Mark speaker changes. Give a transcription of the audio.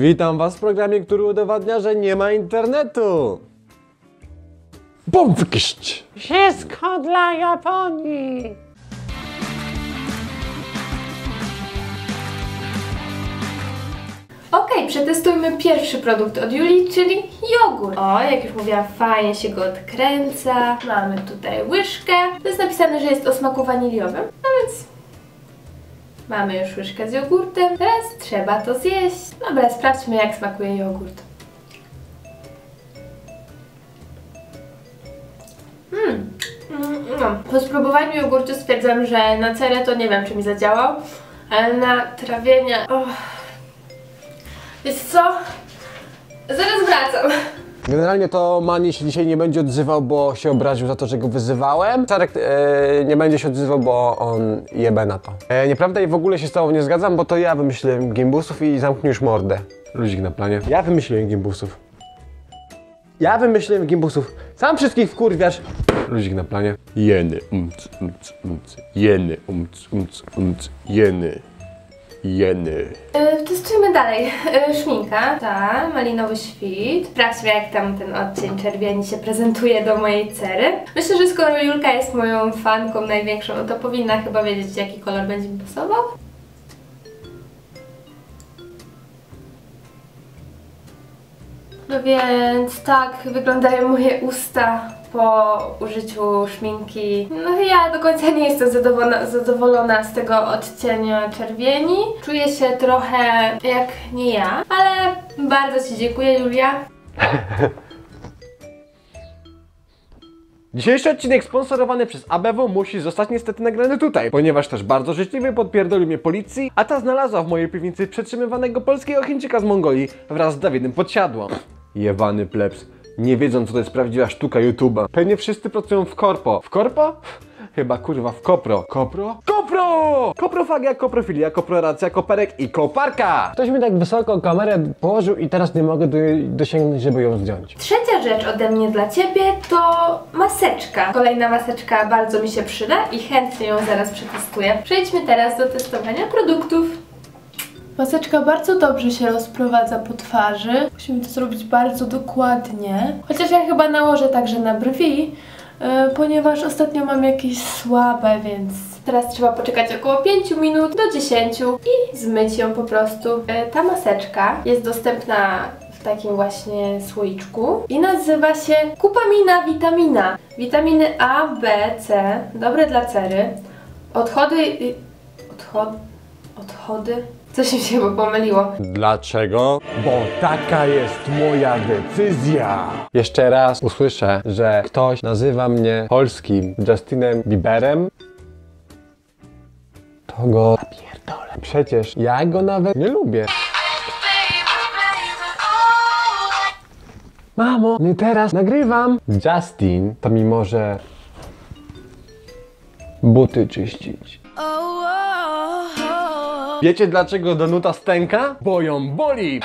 Speaker 1: Witam was w programie, który udowadnia, że nie ma internetu. Bombkiść!
Speaker 2: Wszystko dla Japonii!
Speaker 3: Okej, przetestujmy pierwszy produkt od Julii, czyli jogurt. O, jak już mówiłam, fajnie się go odkręca. Mamy tutaj łyżkę. To jest napisane, że jest o smaku waniliowym, no więc mamy już łyżkę z jogurtem. Teraz trzeba to zjeść. Dobra, sprawdźmy jak smakuje jogurt. Mm. Mm, no. Po spróbowaniu jogurtu stwierdzam, że na cerę to nie wiem, czy mi zadziałał, ale na trawienie... Och. Wiesz co? Zaraz wracam.
Speaker 1: Generalnie to Mani się dzisiaj nie będzie odzywał, bo się obraził za to, że go wyzywałem. Czarek e, nie będzie się odzywał, bo on jebe na to. E, nieprawda i w ogóle się z tobą nie zgadzam, bo to ja wymyśliłem gimbusów i zamknij już mordę. Ludzik na planie. Ja wymyśliłem gimbusów. Ja wymyśliłem gimbusów. Sam wszystkich wkurwiasz. Ludzik na planie. Jeny, umc, umc, umc. Jeny, umc, umc, umc. Jeny. Jeny.
Speaker 3: E, testujmy dalej. E, szminka, ta, malinowy świt. Sprawdźmy jak tam ten odcień czerwieni się prezentuje do mojej cery. Myślę, że skoro Julka jest moją fanką największą, to powinna chyba wiedzieć jaki kolor będzie mi pasował. No więc tak wyglądają moje usta po użyciu szminki. No ja do końca nie jestem zadowolona, zadowolona z tego odcienia czerwieni. Czuję się trochę jak nie ja, ale bardzo Ci dziękuję Julia.
Speaker 1: Dzisiejszy odcinek sponsorowany przez ABW musi zostać niestety nagrany tutaj, ponieważ też bardzo życzliwie podpierdolił mnie policji, a ta znalazła w mojej piwnicy przetrzymywanego polskiego Chińczyka z Mongolii wraz z Dawidem Podsiadło. Jewany plebs, nie wiedzą co to jest prawdziwa sztuka YouTube'a. Pewnie wszyscy pracują w korpo. W korpo? Chyba kurwa w kopro. Kopro? Kopro! Koprofagia, koprofilia, koproracja, koperek i koparka! Ktoś mi tak wysoko kamerę położył i teraz nie mogę do, dosięgnąć, żeby ją zdjąć.
Speaker 3: Trzecia rzecz ode mnie dla Ciebie to maseczka. Kolejna maseczka bardzo mi się przyda i chętnie ją zaraz przetestuję. Przejdźmy teraz do testowania produktów.
Speaker 4: Maseczka bardzo dobrze się rozprowadza po twarzy. Musimy to zrobić bardzo dokładnie. Chociaż ja chyba nałożę także na brwi, yy, ponieważ ostatnio mam jakieś słabe, więc
Speaker 3: Teraz trzeba poczekać około 5 minut do 10 i zmyć ją po prostu. E, Ta maseczka jest dostępna w takim właśnie słoiczku i nazywa się Kupamina Vitamina. Witaminy A, B, C, dobre dla cery. Odchody... y, Odchod... Odchody? Coś mi się chyba pomyliło.
Speaker 1: Dlaczego? Bo taka jest moja decyzja. Jeszcze raz usłyszę, że ktoś nazywa mnie polskim Justinem Bieberem, to go napierdolę. Przecież ja go nawet nie lubię. Mamo, nie teraz nagrywam. Justin to mi może buty czyścić. Wiecie dlaczego Danuta stęka? Bo ją boli!